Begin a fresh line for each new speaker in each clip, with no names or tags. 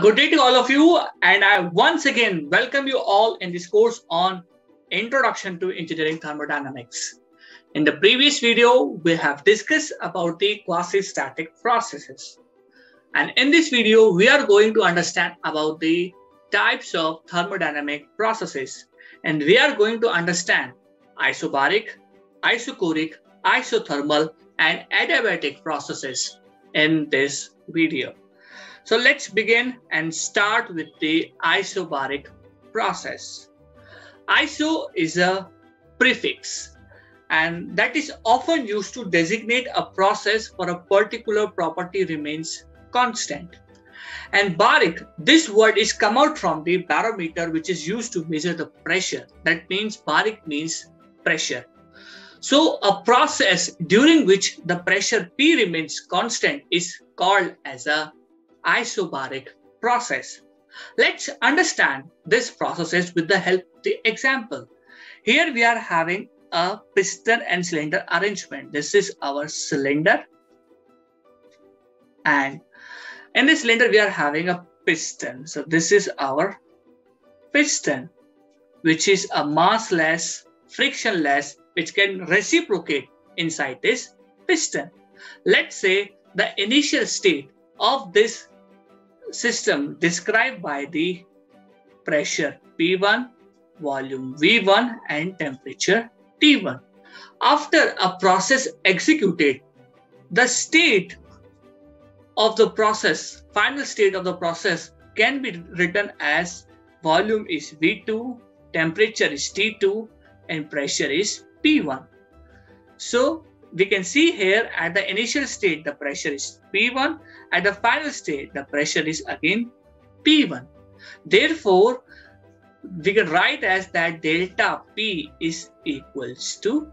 Good day to all of you, and I once again welcome you all in this course on Introduction to Engineering Thermodynamics. In the previous video, we have discussed about the quasi-static processes. And in this video, we are going to understand about the types of thermodynamic processes. And we are going to understand isobaric, isochoric, isothermal, and adiabatic processes in this video. So let's begin and start with the isobaric process. Iso is a prefix and that is often used to designate a process for a particular property remains constant. And baric, this word is come out from the barometer which is used to measure the pressure. That means baric means pressure. So a process during which the pressure P remains constant is called as a isobaric process. Let's understand this processes with the help of the example. Here we are having a piston and cylinder arrangement. This is our cylinder. And in this cylinder, we are having a piston. So this is our piston, which is a massless, frictionless, which can reciprocate inside this piston. Let's say the initial state of this system described by the pressure P1, volume V1 and temperature T1. After a process executed, the state of the process, final state of the process can be written as volume is V2, temperature is T2 and pressure is P1. So we can see here at the initial state, the pressure is P1. At the final state, the pressure is again P1. Therefore, we can write as that delta P is equals to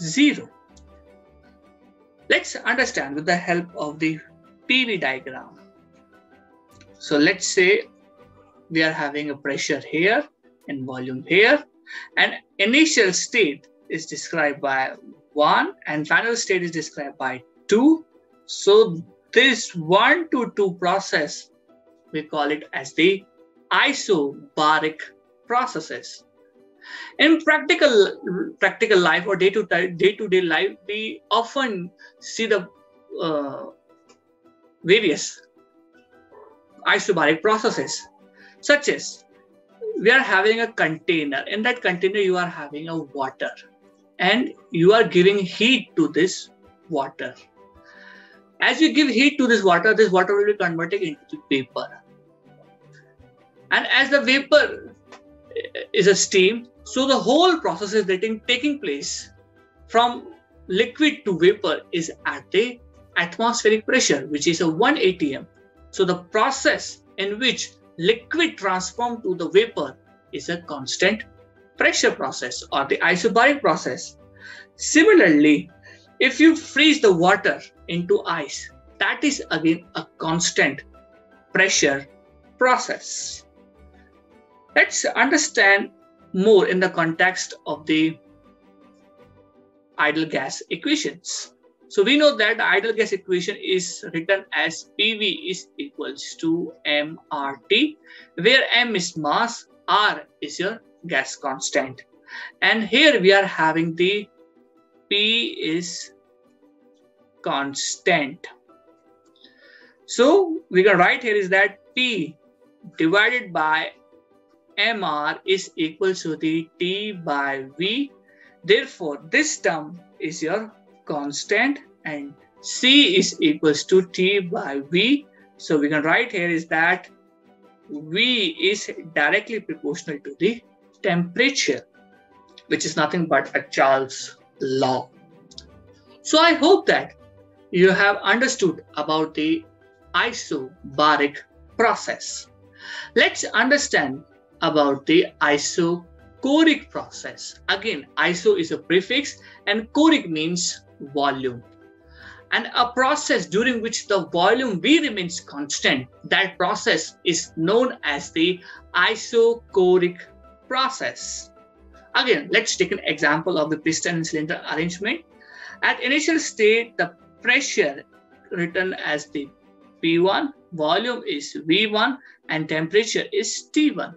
0. Let's understand with the help of the PV diagram. So let's say we are having a pressure here and volume here and initial state is described by 1 and final state is described by 2. So this 1 to 2 process, we call it as the isobaric processes. In practical practical life or day to day to day life, we often see the uh, various isobaric processes, such as we are having a container. In that container, you are having a water and you are giving heat to this water. As you give heat to this water, this water will be converted into vapor. And as the vapor eh, is a steam, so the whole process is getting taking place from liquid to vapor is at the atmospheric pressure, which is a 1 atm. So the process in which liquid transform to the vapor is a constant pressure process or the isobaric process. Similarly, if you freeze the water into ice, that is again a constant pressure process. Let's understand more in the context of the ideal gas equations. So we know that the ideal gas equation is written as PV is equals to mRT, where m is mass, R is your gas constant. And here we are having the P is constant. So we can write here is that P divided by MR is equal to the T by V. Therefore, this term is your constant and C is equals to T by V. So we can write here is that V is directly proportional to the temperature, which is nothing but a Charles law. So I hope that you have understood about the isobaric process. Let's understand about the isochoric process. Again, iso is a prefix and choric means volume. And a process during which the volume V remains constant, that process is known as the isochoric process. Again, let's take an example of the piston and cylinder arrangement. At initial state, the pressure written as the P1, volume is V1, and temperature is T1.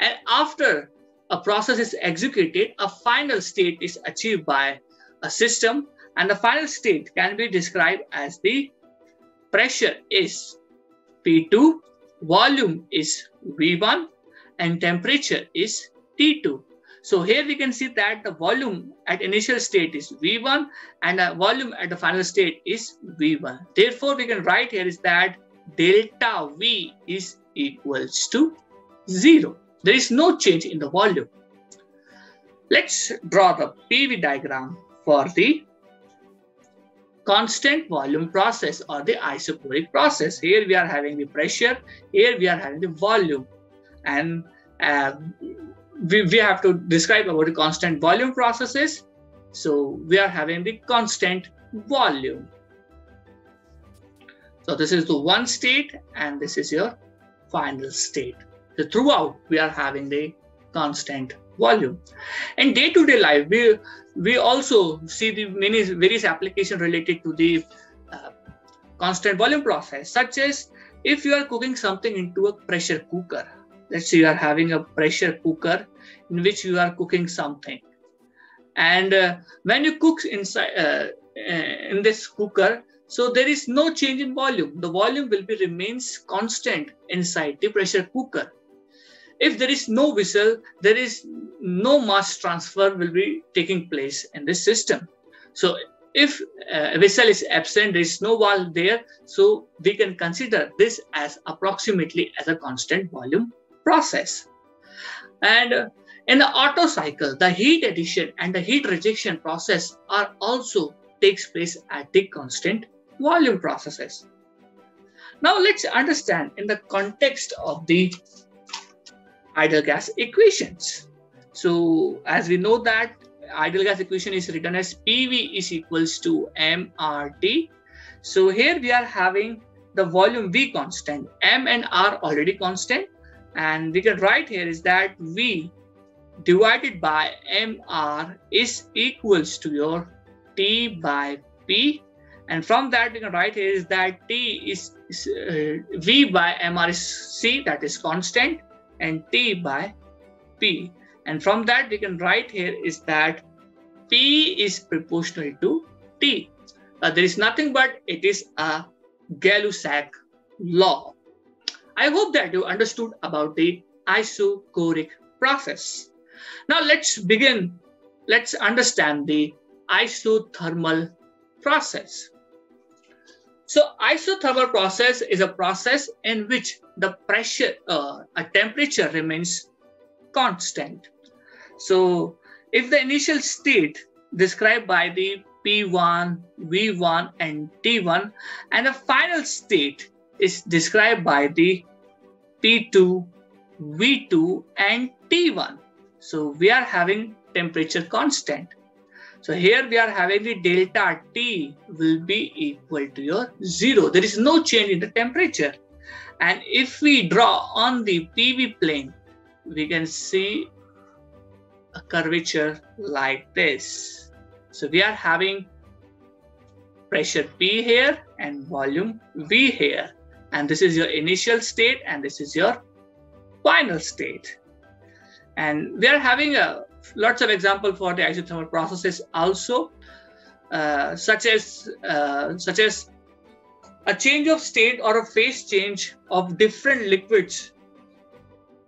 And after a process is executed, a final state is achieved by a system, and the final state can be described as the pressure is P2, volume is V1, and temperature is T2. So here we can see that the volume at initial state is V1 and the volume at the final state is V1. Therefore, we can write here is that delta V is equals to zero. There is no change in the volume. Let's draw the PV diagram for the constant volume process or the isochoric process. Here we are having the pressure, here we are having the volume. And uh, we, we have to describe about the constant volume processes. So we are having the constant volume. So this is the one state and this is your final state. So throughout we are having the constant volume. In day-to-day -day life, we we also see the many various applications related to the uh, constant volume process, such as if you are cooking something into a pressure cooker. Let's say you are having a pressure cooker in which you are cooking something, and uh, when you cook inside uh, in this cooker, so there is no change in volume. The volume will be remains constant inside the pressure cooker if there is no whistle, there is no mass transfer will be taking place in this system. So if uh, a vessel is absent, there is no valve there, so we can consider this as approximately as a constant volume process. And in the Otto cycle, the heat addition and the heat rejection process are also takes place at the constant volume processes. Now let's understand in the context of the ideal gas equations. So as we know that ideal gas equation is written as PV is equals to MRT. So here we are having the volume V constant, M and R already constant. And we can write here is that V divided by MR is equals to your T by P. And from that we can write here is that T is, uh, V by MR is C that is constant and T by P. And from that, we can write here is that P is proportional to T. Uh, there is nothing but it is a Gay-Lussac law. I hope that you understood about the isochoric process. Now let's begin. Let's understand the isothermal process. So isothermal process is a process in which the pressure, uh, a temperature remains constant. So if the initial state described by the P1, V1 and T1 and the final state is described by the P2, V2 and T1. So we are having temperature constant. So here we are having the delta T will be equal to your zero. There is no change in the temperature. And if we draw on the PV plane, we can see a curvature like this. So we are having pressure P here and volume V here. And this is your initial state and this is your final state. And we are having a lots of example for the isothermal processes also, uh, such as uh, such as a change of state or a phase change of different liquids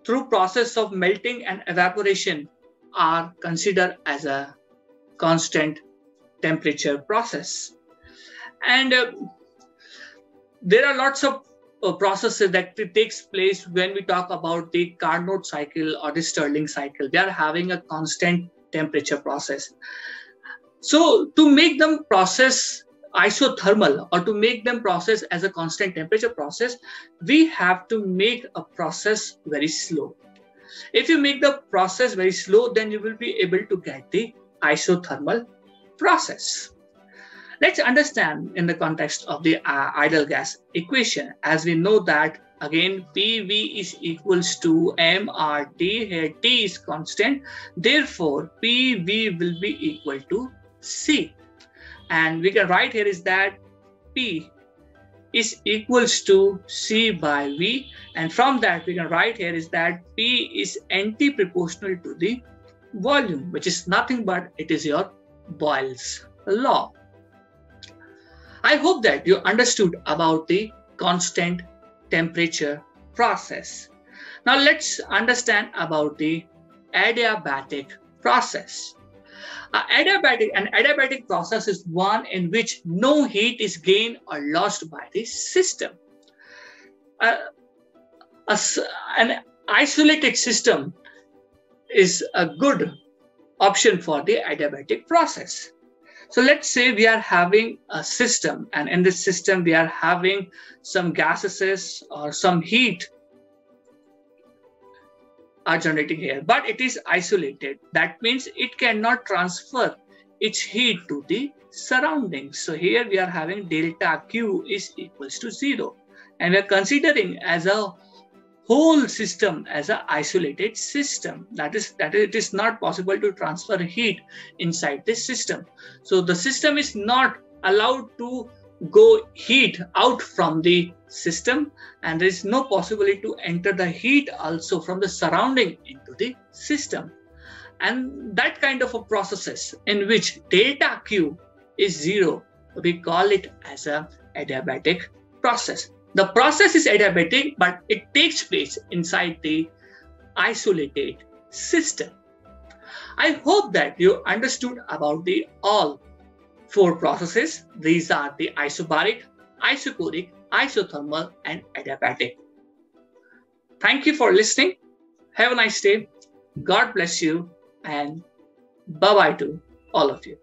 through process of melting and evaporation are considered as a constant temperature process. And uh, there are lots of uh, processes that takes place when we talk about the Carnot cycle or the Stirling cycle. They are having a constant temperature process. So to make them process isothermal or to make them process as a constant temperature process, we have to make a process very slow. If you make the process very slow, then you will be able to get the isothermal process. Let's understand in the context of the uh, ideal gas equation, as we know that again PV is equals to MRT, here T is constant, therefore PV will be equal to C. And we can write here is that P is equals to C by V. And from that, we can write here is that P is anti-proportional to the volume, which is nothing but it is your Boyle's law. I hope that you understood about the constant temperature process. Now let's understand about the adiabatic process. Uh, adiabatic, an adiabatic process is one in which no heat is gained or lost by the system. Uh, a, an isolated system is a good option for the adiabatic process. So let's say we are having a system, and in this system, we are having some gases or some heat are generating here, but it is isolated. That means it cannot transfer its heat to the surroundings. So here we are having delta Q is equals to zero. And we are considering as a whole system as an isolated system. That is, that it is not possible to transfer heat inside this system. So the system is not allowed to go heat out from the system and there is no possibility to enter the heat also from the surrounding into the system and that kind of a processes in which delta q is zero we call it as a adiabatic process the process is adiabatic but it takes place inside the isolated system i hope that you understood about the all four processes. These are the isobaric, isochoric, isothermal, and adiabatic. Thank you for listening. Have a nice day. God bless you and bye bye to all of you.